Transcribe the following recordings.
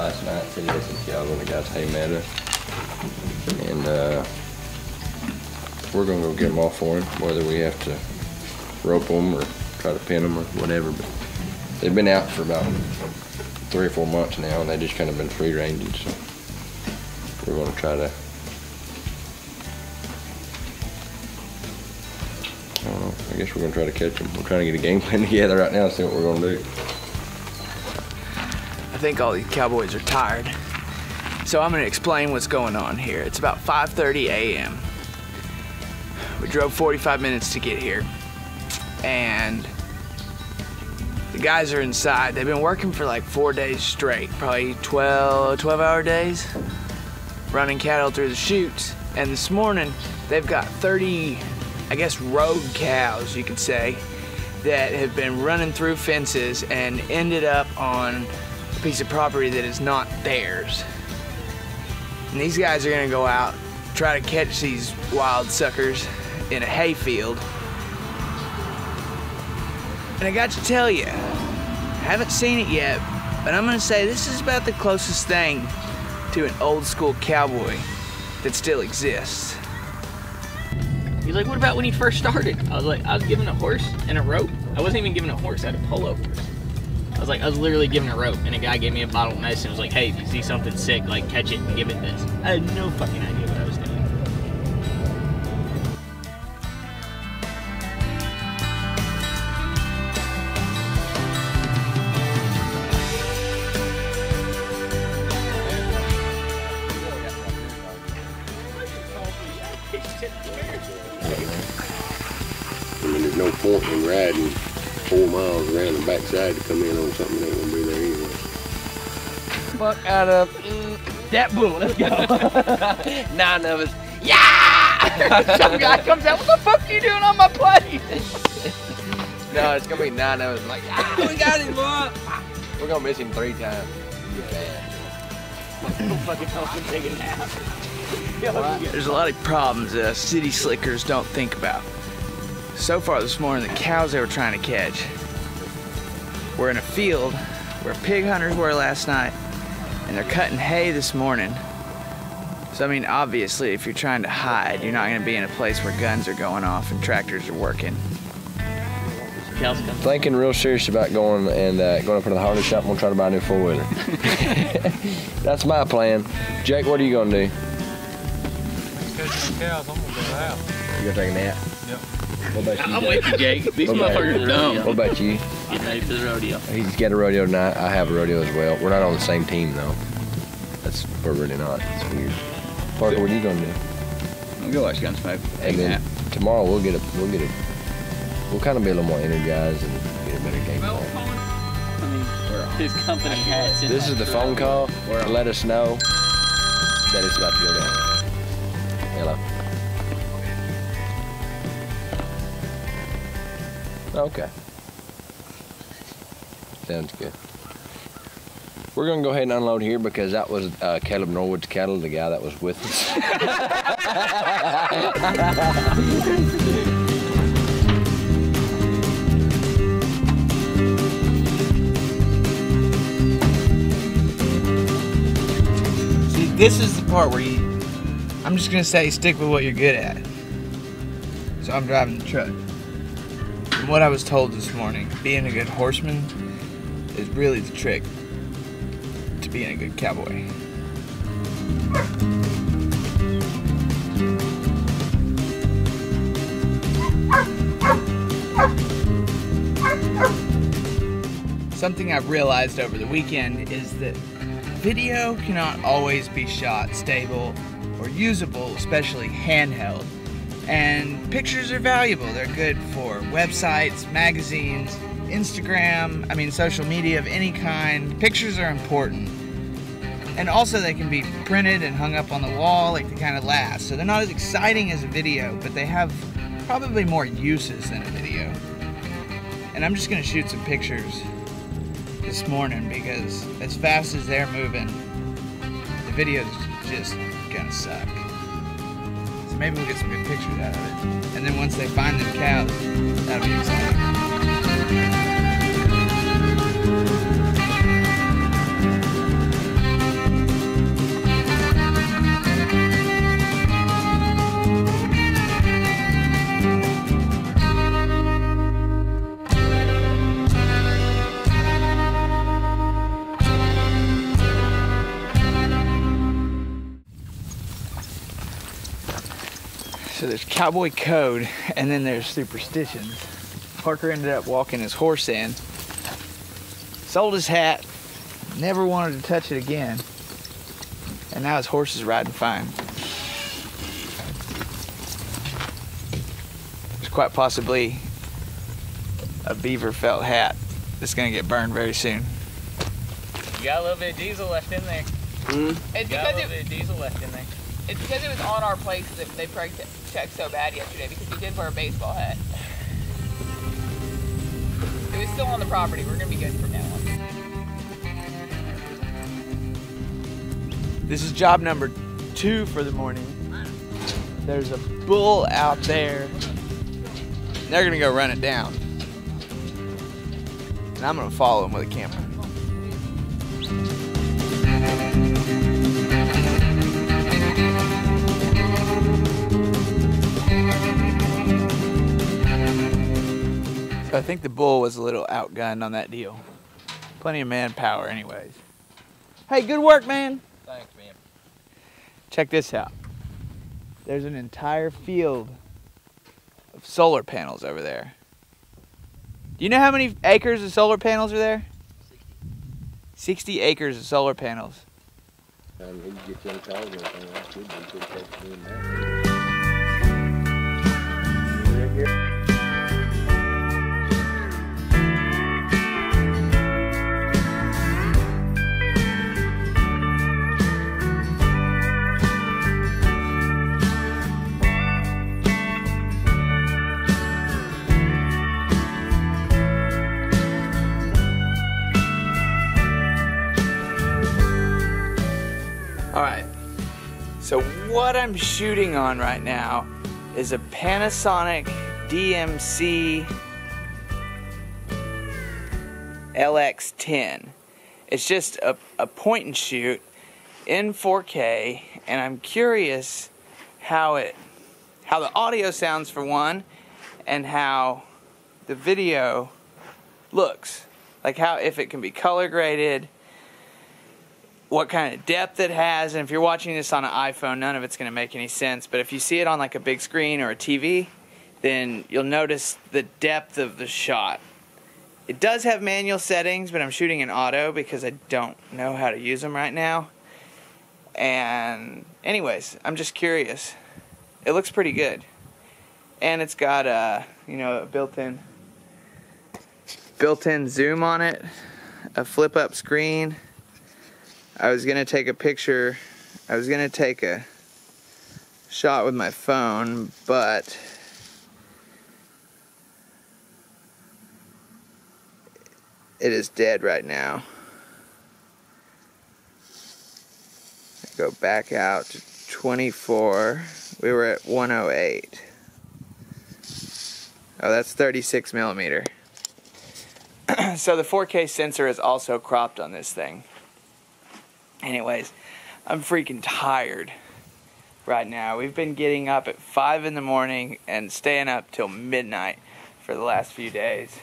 last night, said some cows on the guy's hay meadow. And uh, we're gonna go get them off for him, whether we have to rope them or try to pin them or whatever. But they've been out for about three or four months now, and they just kind of been free ranging. So we're gonna try to. I don't know. I guess we're gonna try to catch them. We're trying to get a game plan together right now, see what we're gonna do. I think all these cowboys are tired. So I'm gonna explain what's going on here. It's about 5.30 a.m. We drove 45 minutes to get here. And the guys are inside. They've been working for like four days straight, probably 12, 12 hour days, running cattle through the chutes. And this morning, they've got 30, I guess, road cows, you could say, that have been running through fences and ended up on piece of property that is not theirs. And these guys are gonna go out, try to catch these wild suckers in a hayfield. And I got to tell you, haven't seen it yet, but I'm gonna say this is about the closest thing to an old school cowboy that still exists. He's like, what about when he first started? I was like, I was given a horse and a rope. I wasn't even given a horse, I had a horse. I was like, I was literally given a rope, and a guy gave me a bottle of medicine. and was like, hey, if you see something sick, like catch it and give it this. I had no fucking idea what I was doing. I mean, there's no point in riding four miles around the backside to come in on something that ain't gonna be there anyway. fuck out of mm, that bull. Let's go. Nine of us. Yeah! Some guy comes out. What the fuck are you doing on my place? no, it's gonna be nine of us. Like, yeah, we got him, boy. We're gonna miss him three times. fucking help him take a nap. There's a lot of problems uh, city slickers don't think about. So far this morning, the cows they were trying to catch were in a field where pig hunters were last night, and they're cutting hay this morning. So, I mean, obviously, if you're trying to hide, you're not going to be in a place where guns are going off and tractors are working. Cows come. Thinking real serious about going and uh, going up to the hardware shop. I'm gonna try to buy a new four wheeler. That's my plan. Jake, what are you gonna do? cows, I'm gonna go out. You gonna take a nap? Yep. What about you? I'm Jake? with you, Jake. These Okay. motherfuckers are dumb. What about you? Get ready for the rodeo. He's got a rodeo tonight. I have a rodeo as well. We're not on the same team though. That's we're really not. It's weird. Parker, what are you gonna do? I'll go watch Gunsmoke. And then tomorrow we'll get a we'll get a we'll kind of be a little more energized and get a better game plan. I mean, his company hats. and- This is the phone call to let us know that it's about to go down. Hello. Okay. Sounds good. We're gonna go ahead and unload here because that was uh, Caleb Norwood's cattle, the guy that was with us. See, this is the part where you. I'm just gonna say stick with what you're good at. So I'm driving the truck. What I was told this morning, being a good horseman is really the trick to being a good cowboy. Something I've realized over the weekend is that video cannot always be shot stable or usable, especially handheld. And pictures are valuable. They're good for websites, magazines, Instagram, I mean, social media of any kind. Pictures are important. And also, they can be printed and hung up on the wall, like they kind of last. So they're not as exciting as a video, but they have probably more uses than a video. And I'm just gonna shoot some pictures this morning because as fast as they're moving, the video's just gonna suck. Maybe we'll get some good pictures out of it. And then once they find them cows, that'll be exciting. So there's cowboy code and then there's superstitions. Parker ended up walking his horse in, sold his hat, never wanted to touch it again, and now his horse is riding fine. There's quite possibly a beaver felt hat that's gonna get burned very soon. You got a little bit of diesel left in there. Hmm? It's You got a little it, bit of diesel left in there. It's because it was on our place that they preg checked so bad yesterday because he did wear a baseball hat. It was still on the property. We're gonna be good from now on. This is job number two for the morning. There's a bull out there. They're gonna go run it down. And I'm gonna follow him with a camera. I think the bull was a little outgunned on that deal. Plenty of manpower anyways. Hey, good work, man. Thanks, man. Check this out. There's an entire field of solar panels over there. Do you know how many acres of solar panels are there? 60 acres of solar panels. Time what I'm shooting on right now is a Panasonic DMC LX10. It's just a, a point and shoot in 4K, and I'm curious how it how the audio sounds for one, and how the video looks. Like how if it can be color graded what kind of depth it has. And if you're watching this on an iPhone, none of it's going to make any sense. But if you see it on like a big screen or a TV, then you'll notice the depth of the shot. It does have manual settings, but I'm shooting in auto because I don't know how to use them right now. And, anyways, I'm just curious. It looks pretty good. And it's got a, you know, built-in built-in zoom on it, a flip-up screen. I was gonna take a picture. I was gonna take a shot with my phone, but it is dead right now. Go back out to 24. We were at 108. Oh, that's 36 millimeter. so the 4K sensor is also cropped on this thing. Anyways, I'm freaking tired right now. We've been getting up at 5 in the morning and staying up till midnight for the last few days.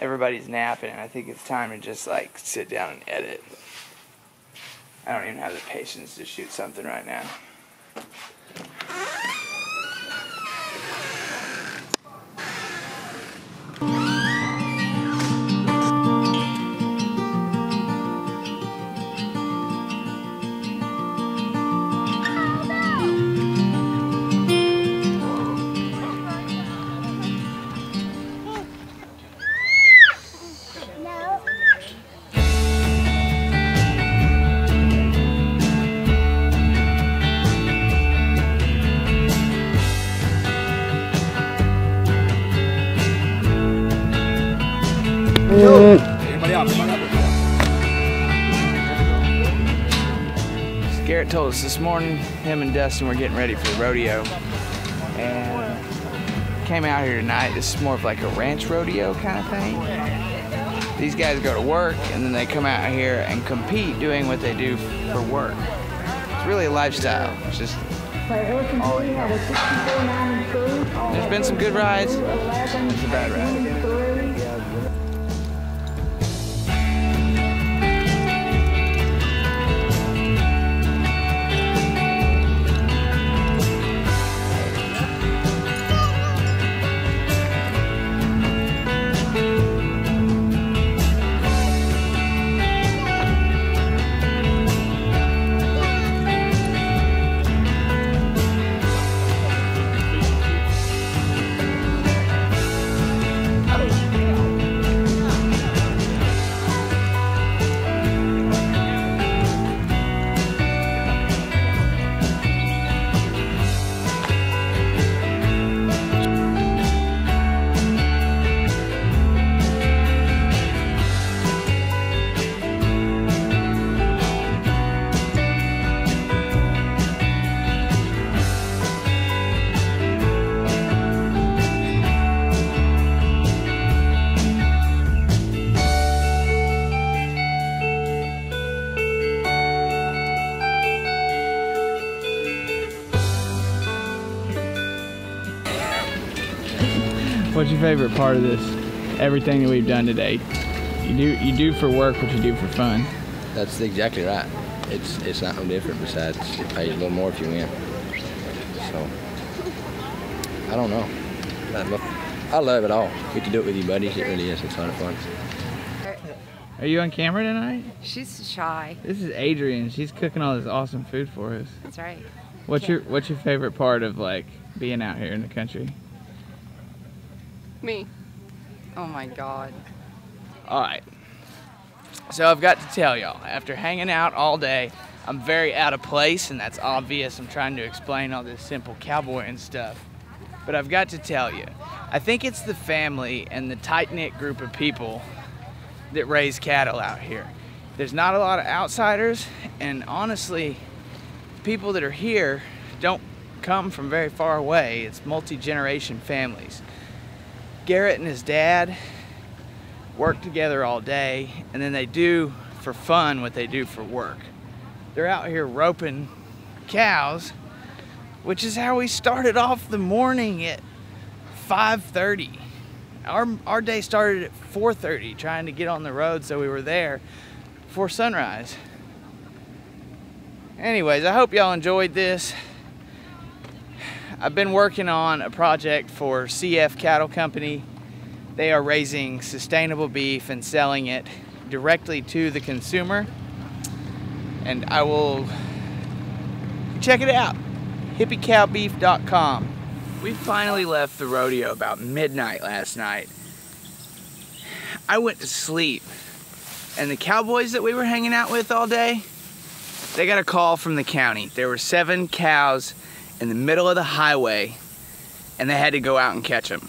Everybody's napping, and I think it's time to just like sit down and edit. I don't even have the patience to shoot something right now. Garrett told us this morning him and Dustin were getting ready for the rodeo and came out here tonight. This is more of like a ranch rodeo kind of thing. These guys go to work and then they come out here and compete doing what they do for work. It's really a lifestyle. It's just all. There's been some good rides, there's some bad rides. What's your favorite part of this? Everything that we've done today. You do you do for work what you do for fun. That's exactly right. It's it's not no different. Besides, it pays a little more if you win. So I don't know. I love, I love it all. Get to do it with your buddies. It really is. It's a lot of fun. Are you on camera tonight? She's shy. This is Adrian. She's cooking all this awesome food for us. That's right. What's your What's your favorite part of like being out here in the country? Me. Oh my god. All right. So I've got to tell y'all, after hanging out all day, I'm very out of place, and that's obvious. I'm trying to explain all this simple cowboy and stuff. But I've got to tell you, I think it's the family and the tight knit group of people that raise cattle out here. There's not a lot of outsiders, and honestly, people that are here don't come from very far away. It's multi generation families. Garrett and his dad work together all day, and then they do for fun what they do for work. They're out here roping cows, which is how we started off the morning at 5:30. Our our day started at 4:30, trying to get on the road so we were there before sunrise. Anyways, I hope y'all enjoyed this. I've been working on a project for CF Cattle Company. They are raising sustainable beef and selling it directly to the consumer. And I will check it out. hippiecowbeef.com. We finally left the rodeo about midnight last night. I went to sleep. And the cowboys that we were hanging out with all day, they got a call from the county. There were seven cows in the middle of the highway and they had to go out and catch them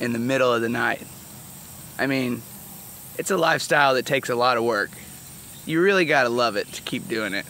in the middle of the night. I mean, it's a lifestyle that takes a lot of work. You really gotta love it to keep doing it.